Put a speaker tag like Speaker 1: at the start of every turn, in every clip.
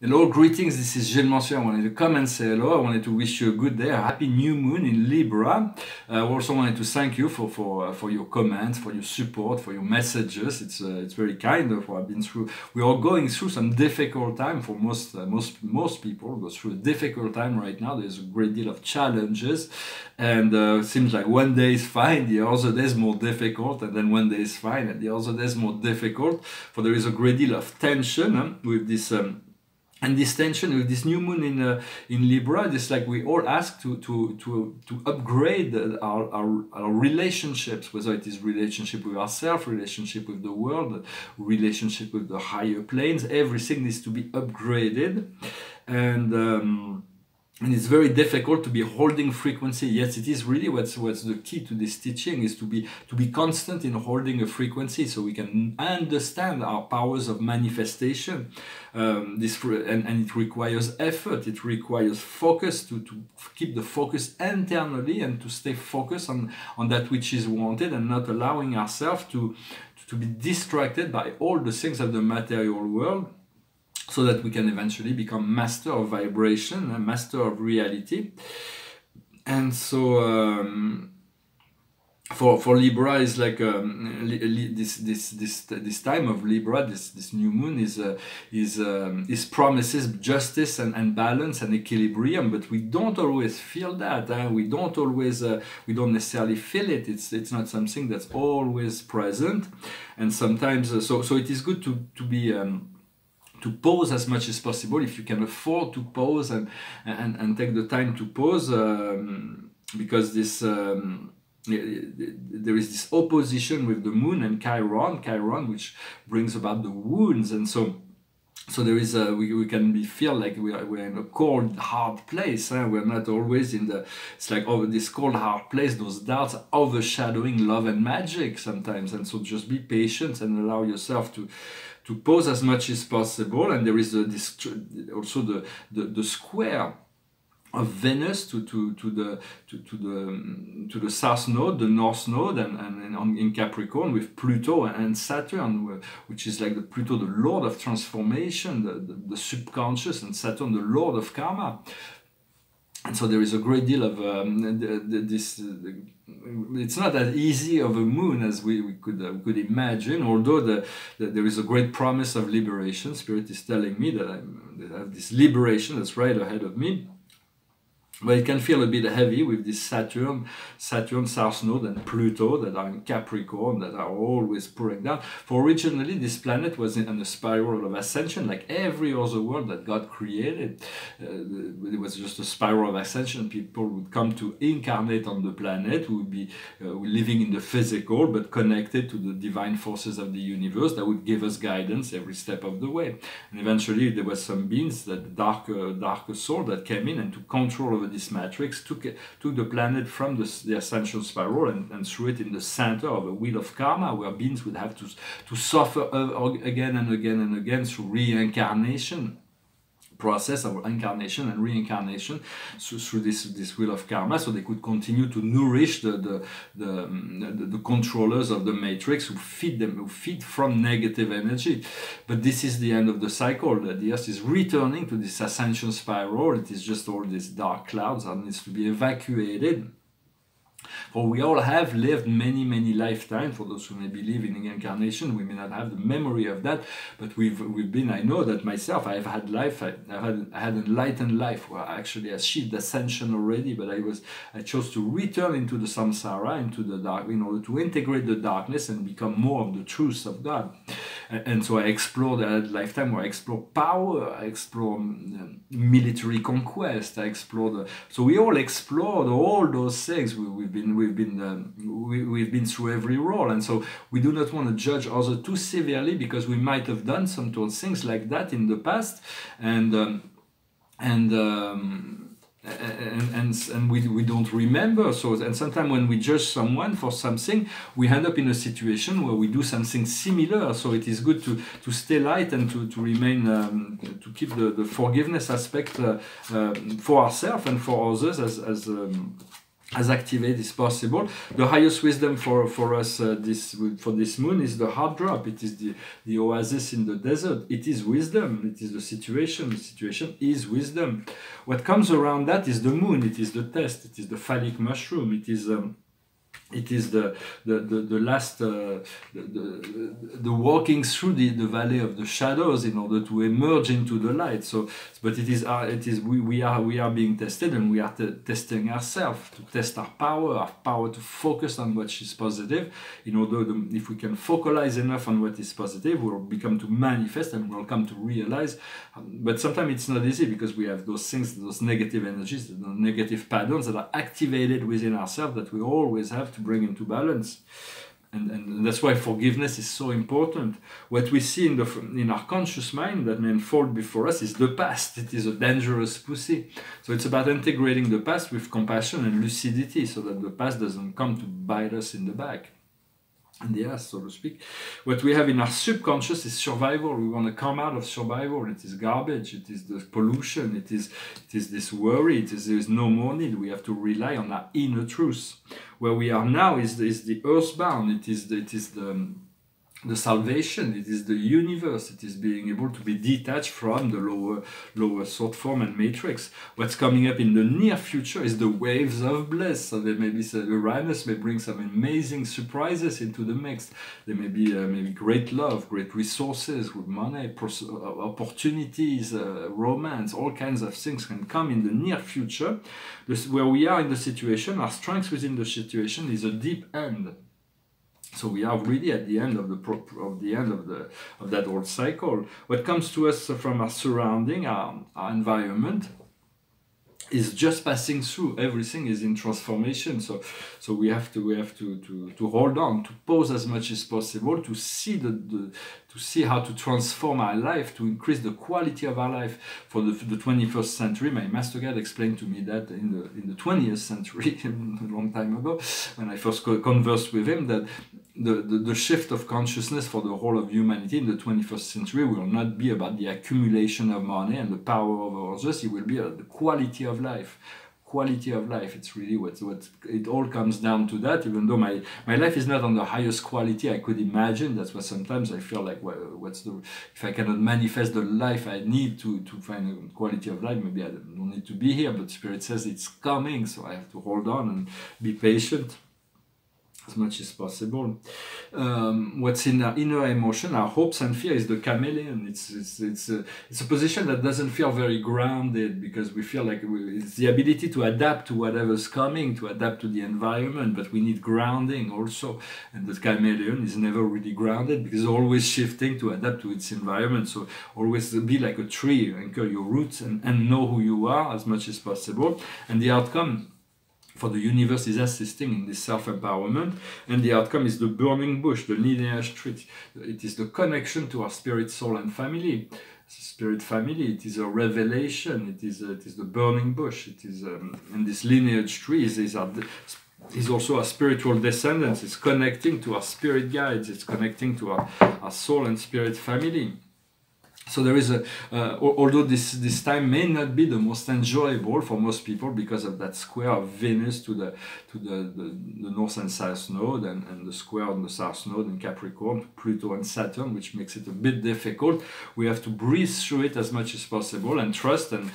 Speaker 1: Hello, greetings. This is Gilles Mansillon. I wanted to come and say hello. I wanted to wish you a good day, a happy new moon in Libra. Uh, I also wanted to thank you for for uh, for your comments, for your support, for your messages. It's uh, it's very kind of what I've been through. We are going through some difficult time for most uh, most most people. Go through a difficult time right now. There's a great deal of challenges, and uh, seems like one day is fine, the other day is more difficult, and then one day is fine, and the other day is more difficult. For there is a great deal of tension huh, with this. Um, and this tension with this new moon in uh, in Libra, it's like we all ask to to to to upgrade our, our our relationships, whether it is relationship with ourselves, relationship with the world, relationship with the higher planes. Everything needs to be upgraded, and. Um, and it's very difficult to be holding frequency. Yes it is really what's what's the key to this teaching is to be to be constant in holding a frequency so we can understand our powers of manifestation. Um, this and, and it requires effort. It requires focus to, to keep the focus internally and to stay focused on on that which is wanted and not allowing ourselves to to be distracted by all the things of the material world so that we can eventually become master of vibration master of reality. And so um, for for Libra is like um, this this this this time of Libra, this this new moon is uh, is um, is promises justice and, and balance and equilibrium, but we don't always feel that. Eh? We don't always uh, we don't necessarily feel it. It's it's not something that's always present, and sometimes uh, so so it is good to to be. Um, to pause as much as possible if you can afford to pause and and, and take the time to pause um, because this um, there is this opposition with the moon and Chiron, Chiron, which brings about the wounds, and so so there is a we, we can be feel like we are we're in a cold hard place huh? we're not always in the it's like over this cold hard place those doubts overshadowing love and magic sometimes and so just be patient and allow yourself to to pause as much as possible. And there is a, this, also the, the, the square of Venus to, to, to the to, to the to the south node, the north node, and, and, and in Capricorn with Pluto and Saturn, which is like the Pluto, the Lord of transformation, the, the, the subconscious, and Saturn, the Lord of karma and so there is a great deal of um, this. It's not as easy of a moon as we, we could uh, could imagine. Although the, the, there is a great promise of liberation, Spirit is telling me that I have this liberation that's right ahead of me but it can feel a bit heavy with this Saturn, Saturn, South Node, and Pluto that are in Capricorn that are always pouring down. For originally, this planet was in, a spiral of ascension, like every other world that God created. Uh, it was just a spiral of ascension. People would come to incarnate on the planet, would be uh, living in the physical, but connected to the divine forces of the universe that would give us guidance every step of the way. And eventually, there were some beings, that darker, darker soul, that came in and to control over this matrix, took, took the planet from the, the ascension spiral and, and threw it in the center of a wheel of karma where beings would have to, to suffer again and again and again through reincarnation process of incarnation and reincarnation through, through this this wheel of karma so they could continue to nourish the the, the, the, the controllers of the matrix who feed them who feed from negative energy. But this is the end of the cycle. The earth is returning to this ascension spiral. It is just all these dark clouds that needs to be evacuated for we all have lived many, many lifetimes. For those who may believe in incarnation, we may not have the memory of that, but we've we've been. I know that myself. I've had life. I, have had I had enlightened life where I actually achieved ascension already, but I was I chose to return into the samsara, into the dark, in order to integrate the darkness and become more of the truth of God. And, so I explored that lifetime where I explored power, I explored um, military conquest, I explored. Uh, so we all explored all those things. We, we've been we've been um, we, we've been through every role. And so we do not want to judge others too severely because we might have done some things like that in the past. And um, and um, and, and, and we, we don't remember. So and sometimes when we judge someone for something we end up in a situation where we do something similar. So it is good to, to stay light and to, to remain um, to keep the, the forgiveness aspect uh, uh, for ourselves and for others as, as um, as activated as possible. The highest wisdom for, for us uh, this for this moon is the heart drop. It is the, the oasis in the desert. It is wisdom. It is the situation. The situation is wisdom. What comes around that is the moon. It is the test. It is the phallic mushroom. It is um, it is the the the, the last uh, the, the, the walking through the, the valley of the shadows in order to emerge into the light. So but it is uh, it is we, we are we are being tested and we are testing ourselves to test our power our power to focus on what is positive in order to, if we can focalize enough on what is positive we'll become to manifest and we'll come to realize but sometimes it's not easy because we have those things those negative energies the negative patterns that are activated within ourselves that we always have to bring into balance. And, and that's why forgiveness is so important. What we see in, the, in our conscious mind that may unfold before us is the past. It is a dangerous pussy. So it's about integrating the past with compassion and lucidity so that the past doesn't come to bite us in the back and the ass, so to speak. What we have in our subconscious is survival. We want to come out of survival. It is garbage. It is the pollution. It is it is this worry. It is there is no more need. We have to rely on our inner truth. Where we are now is the, is the earthbound. It is the, it is the the salvation it is the universe it is being able to be detached from the lower lower thought form and matrix. What's coming up in the near future is the waves of bliss. So there may be some, uranus may bring some amazing surprises into the mix. There may be uh, maybe great love great resources with money uh, opportunities uh, romance all kinds of things can come in the near future. This, where we are in the situation our strength within the situation is a deep end so we are really at the end of the of the end of the of that old cycle. What comes to us from our surrounding, our, our environment, is just passing through. Everything is in transformation. So so we have to we have to to, to hold on to pause as much as possible to see the, the to see how to transform our life to increase the quality of our life for the, the 21st century. My master guide explained to me that in the in the 20th century a long time ago when i first conversed with him that the, the, the, shift of consciousness for the whole of humanity in the 21st century will not be about the accumulation of money and the power of others, it will be about the quality of life. Quality of life, it's really what, what it all comes down to that, even though my, my life is not on the highest quality I could imagine. That's why sometimes I feel like, well, what's the, if I cannot manifest the life I need to, to find a quality of life, maybe I don't need to be here, but Spirit says it's coming, so I have to hold on and be patient as much as possible. Um, what's in our inner emotion, our hopes and fear, is the chameleon. It's it's it's a, it's a position that doesn't feel very grounded because we feel like we, it's the ability to adapt to whatever's coming, to adapt to the environment, but we need grounding also. And the chameleon is never really grounded because it's always shifting to adapt to its environment. So always be like a tree, anchor your roots and, and know who you are as much as possible. And the outcome for the universe is assisting in this self-empowerment and the outcome is the burning bush the lineage tree it is the connection to our spirit soul and family. Spirit family. It is a revelation. It is a, it is the burning bush. It is um, and this lineage tree is, is, our, is also a spiritual descendants. It's connecting to our spirit guides. It's connecting to our, our soul and spirit family so there is a, uh, although this, this time may not be the most enjoyable for most people because of that square of Venus to the to the, the, the north and south node and, and the square on the south node in Capricorn, Pluto and Saturn, which makes it a bit difficult. We have to breathe through it as much as possible and trust and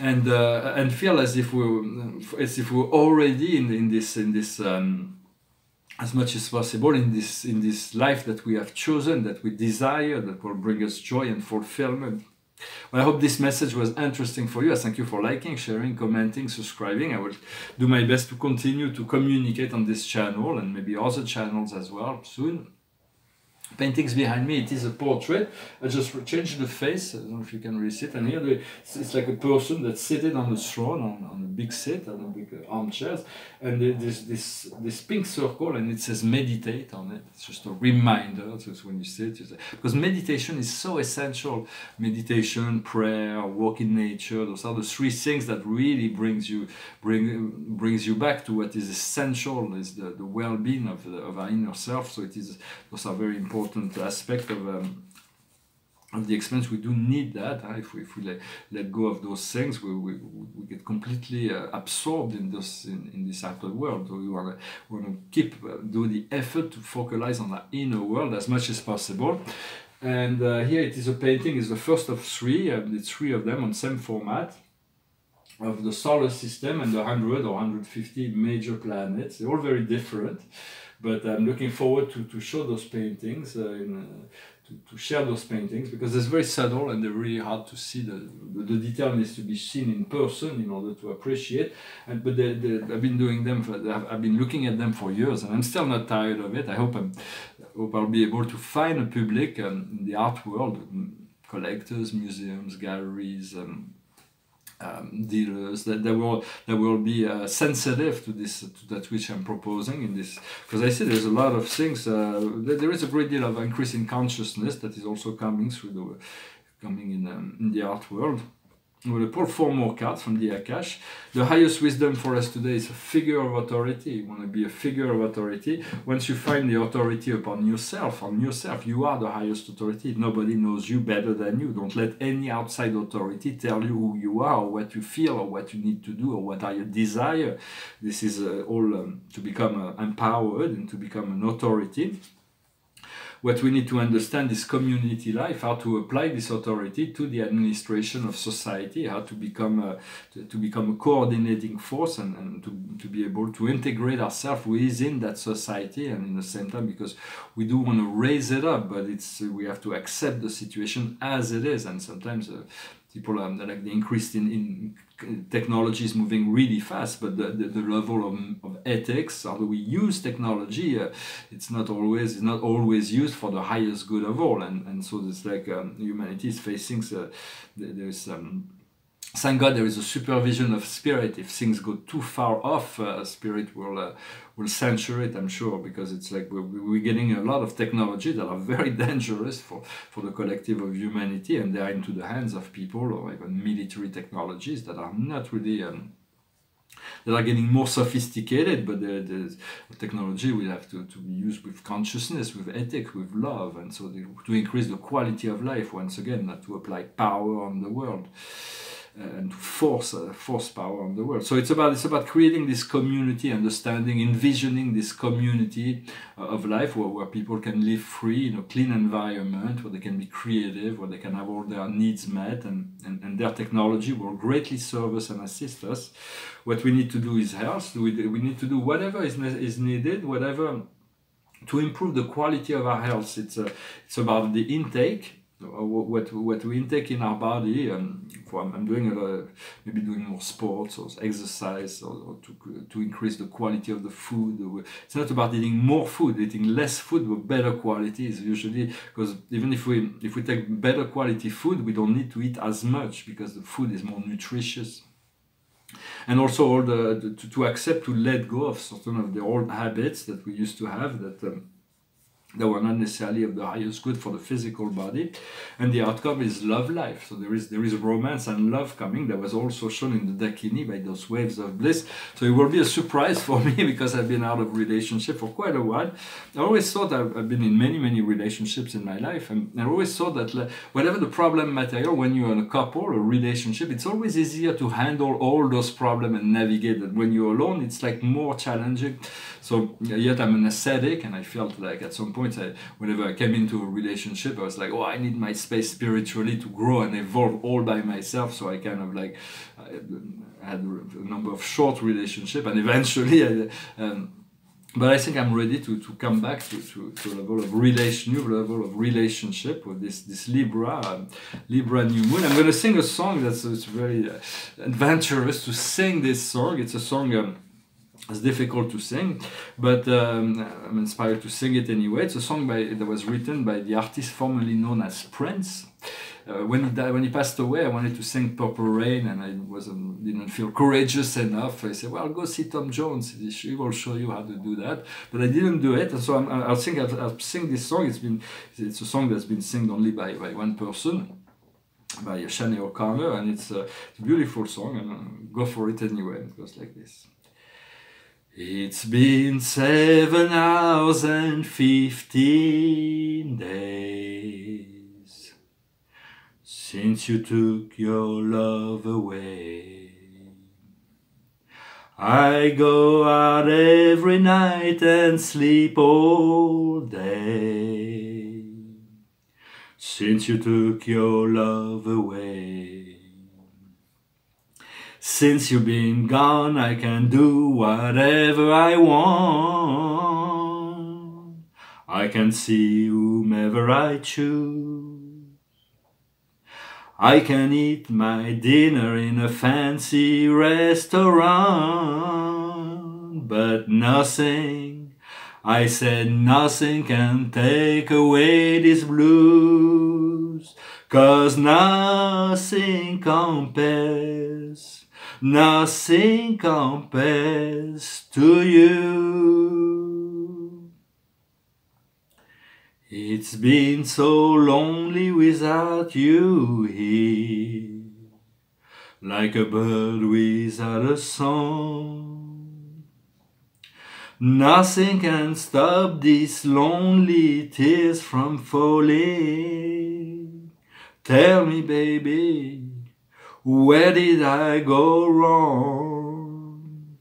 Speaker 1: and uh, and feel as if we as if we're already in, in this in this um, as much as possible in this in this life that we have chosen, that we desire, that will bring us joy and fulfillment. Well, I hope this message was interesting for you. I thank you for liking, sharing, commenting, subscribing. I will do my best to continue to communicate on this channel and maybe other channels as well soon paintings behind me it is a portrait. I just changed the face i don't know if you can really see it. And here it's, it's like a person that's sitting on the throne on, on a big seat on a big uh, armchairs. And there's this this pink circle and it says meditate on it. It's just a reminder so when you sit you say, because meditation is so essential. Meditation prayer walk in nature those are the three things that really brings you bring brings you back to what is essential is the, the well-being of, of our inner self. So it is those are very important important aspect of um, of the experience. We do need that. Huh? If we, if we let, let go of those things, we, we, we get completely uh, absorbed in this in, in this outer world. So we want to want to keep uh, do the effort to focalize on the inner world as much as possible. And uh, here it is a painting. It's the first of three. and it's three of them on same format of the solar system and the 100 or 150 major planets. They're all very different, but I'm looking forward to, to show those paintings uh, in, uh, to, to share those paintings because it's very subtle and they're really hard to see. The, the, the detail needs to be seen in person in order to appreciate. And, but they, they, I've been doing them, for, I've been looking at them for years and I'm still not tired of it. I hope, I'm, I hope I'll be able to find a public um, in the art world, collectors, museums, galleries, um, um, dealers that they will that will be uh, sensitive to this to that which I'm proposing in this because I see there's a lot of things uh, there is a great deal of increase in consciousness that is also coming through the coming in, um, in the art world I'm going to pull four more cards from the Akash. The highest wisdom for us today is a figure of authority. You want to be a figure of authority. Once you find the authority upon yourself, on yourself, you are the highest authority. Nobody knows you better than you. Don't let any outside authority tell you who you are or what you feel or what you need to do or what are your desire. This is uh, all um, to become uh, empowered and to become an authority what we need to understand is community life, how to apply this authority to the administration of society, how to become a, to, to become a coordinating force and, and to, to be able to integrate ourselves within that society and in the same time because we do want to raise it up, but it's we have to accept the situation as it is. And sometimes uh, people um, like the increase in, in technology is moving really fast but the, the, the level of, of ethics how do we use technology uh, it's not always it's not always used for the highest good of all. And and so it's like um, humanity is facing uh, there's um, thank God there is a supervision of spirit. If things go too far off, uh, spirit will uh, will censure it. I'm sure because it's like we're, we're, getting a lot of technology that are very dangerous for for the collective of humanity, and they are into the hands of people or even military technologies that are not really. Um, that are getting more sophisticated, but the, the, technology will have to, to be used with consciousness, with ethics, with love, and so the, to increase the quality of life once again, not to apply power on the world and to force uh, force power on the world. So it's about it's about creating this community, understanding, envisioning this community uh, of life where, where people can live free in a clean environment, where they can be creative, where they can have all their needs met, and, and, and their technology will greatly serve us and assist us. What we need to do is health. We, we need to do whatever is, is needed, whatever to improve the quality of our health. It's, uh, it's about the intake what what we intake in our body um, for, I'm doing a lot maybe doing more sports or exercise or, or, to, to increase the quality of the food it's not about eating more food. Eating less food but better quality is usually because even if we if we take better quality food we don't need to eat as much because the food is more nutritious. And also all the, the to, to accept to let go of certain of the old habits that we used to have that um, that were not necessarily of the highest good for the physical body and the outcome is love life. So there is there is romance and love coming that was also shown in the dakini by those waves of bliss. So it will be a surprise for me because i've been out of relationship for quite a while. I always thought i've, I've been in many many relationships in my life and i always thought that whatever the problem material when you're in a couple or relationship it's always easier to handle all those problems and navigate it when you're alone it's like more challenging so yet i'm an ascetic and i felt like at some point I, whenever I came into a relationship, I was like, oh, I need my space spiritually to grow and evolve all by myself. So I kind of like I had a number of short relationship, and eventually, I, um, but I think I'm ready to, to come back to, to, to a level of relation, new level of relationship with this this Libra, um, Libra new moon. I'm going to sing a song that's it's very uh, adventurous to sing this song. It's a song. Um, it's difficult to sing, but um, I'm inspired to sing it anyway. It's a song by, that was written by the artist formerly known as Prince. Uh, when he died, when he passed away, I wanted to sing "Purple Rain," and I wasn't didn't feel courageous enough. I said, "Well, go see Tom Jones. He will show you how to do that." But I didn't do it, and so i will sing. I'll, I'll, sing this song. It's been it's a song that's been sung only by, by one person, by Sinead O'Connor, and it's a, it's a beautiful song. And uh, go for it anyway. It goes like this. It's been seven hours and fifteen days since you took your love away. I go out every night and sleep all day since you took your love away. Since you've been gone, I can do whatever I want. I can see whomever I choose. I can eat my dinner in a fancy restaurant, but nothing, I said nothing can take away these blues, cause nothing compares, nothing compares to you. It's been so lonely without you here, like a bird without a song. Nothing can stop these lonely tears from falling. Tell me, baby, where did I go wrong?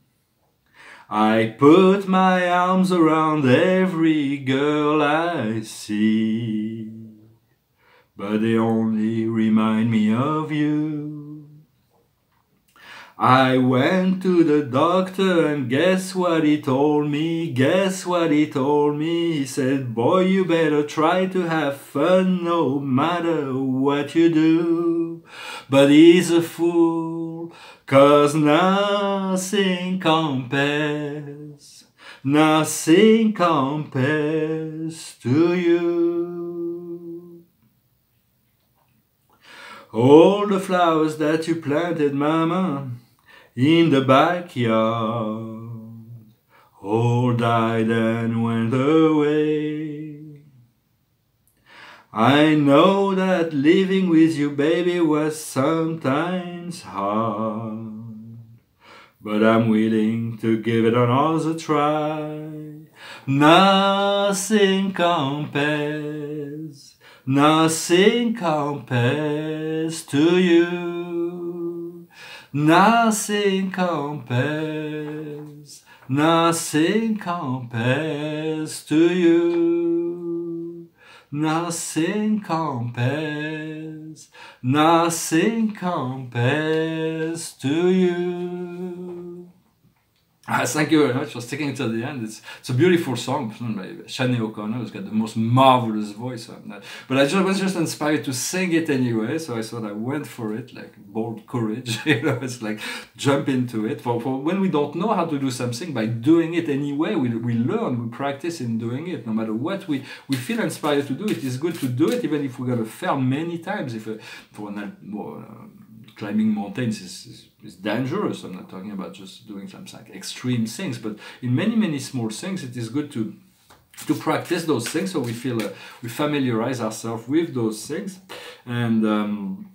Speaker 1: I put my arms around every girl I see, but they only remind me of you. I went to the doctor and guess what he told me? Guess what he told me? He said, boy, you better try to have fun no matter what you do. But he's a fool Cause nothing compares, nothing compares to you. All the flowers that you planted, mama, in the backyard, all died and went away. I know that living with you, baby, was sometimes hard. But I'm willing to give it another try. Nothing compares, nothing compares to you. Nothing compares, nothing compares to you. Nothing compares, nothing compares to you. Thank you very much for sticking to the end. It's, it's a beautiful song. Sinead O'Connor has got the most marvelous voice. But I just was just inspired to sing it anyway, so I thought I went for it, like bold courage. you know, it's like jump into it. For, for when we don't know how to do something, by doing it anyway, we, we learn, we practice in doing it. No matter what we, we feel inspired to do, it is good to do it, even if we're going to fail many times. If uh, for an, well, uh, climbing mountains is, is, is, dangerous. I'm not talking about just doing some like extreme things, but in many many small things, it is good to to practice those things so we feel uh, we familiarize ourselves with those things and. Um,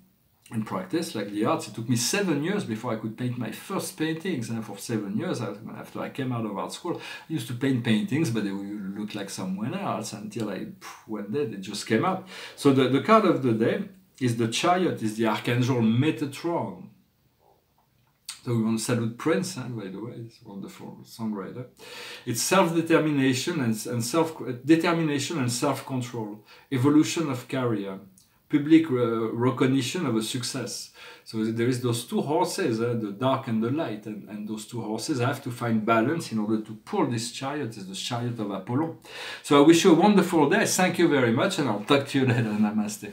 Speaker 1: in practice, like the arts, it took me seven years before I could paint my first paintings. And for seven years, after I came out of art school, I used to paint paintings, but they would look like someone else until I went there, they just came out. So the, the card of the day is the chariot, is the archangel Metatron. So we want to salute Prince, huh, by the way, he's a wonderful songwriter. It's self-determination and, and self-determination and self-control, evolution of career, public uh, recognition of a success. So there is those two horses, uh, the dark and the light, and, and those two horses have to find balance in order to pull this chariot, is the chariot of Apollo. So I wish you a wonderful day. Thank you very much, and I'll talk to you later. Namaste.